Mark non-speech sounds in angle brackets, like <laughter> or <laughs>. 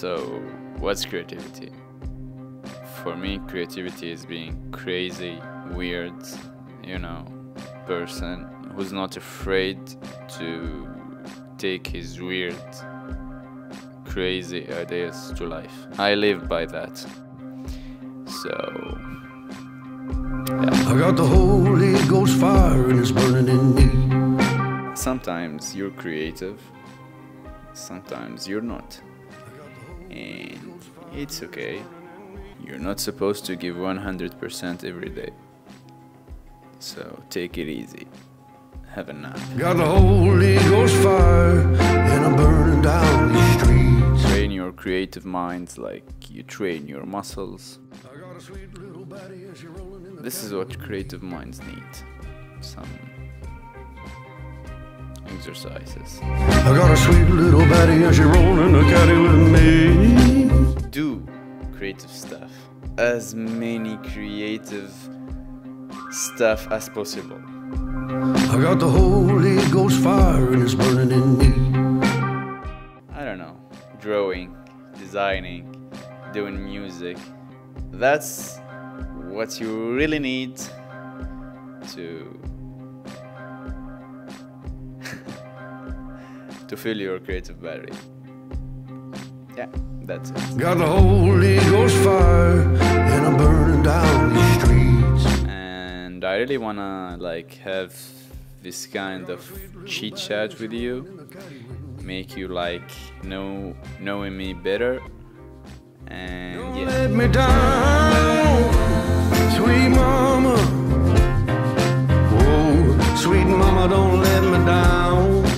So, what's creativity? For me, creativity is being crazy, weird, you know, person who's not afraid to take his weird, crazy ideas to life. I live by that. So, I got the Holy Ghost fire and it's burning in me. sometimes you're creative, sometimes you're not. And it's okay. You're not supposed to give 100% every day. So take it easy. Have a nap. Got the Holy Ghost fire and I'm burning down these streets. Train your creative minds like you train your muscles. I got a sweet little baddie and she rolling in the This is what creative minds need. Some exercises. I got a sweet little baddie and she rolling a caddy with me. Creative stuff. As many creative stuff as possible. I got the Holy Ghost fire and it's burning in me. i don't know. Drawing designing doing music. That's what you really need to <laughs> to fill your creative battery. Yeah that's it Got the Holy Ghost fire and I'm burning down these streets. and I really wanna like have this kind of chit chat with you, make you like know knowing me better, and yeah, Let me down, sweet mama. Oh, sweet mama, don't let me down.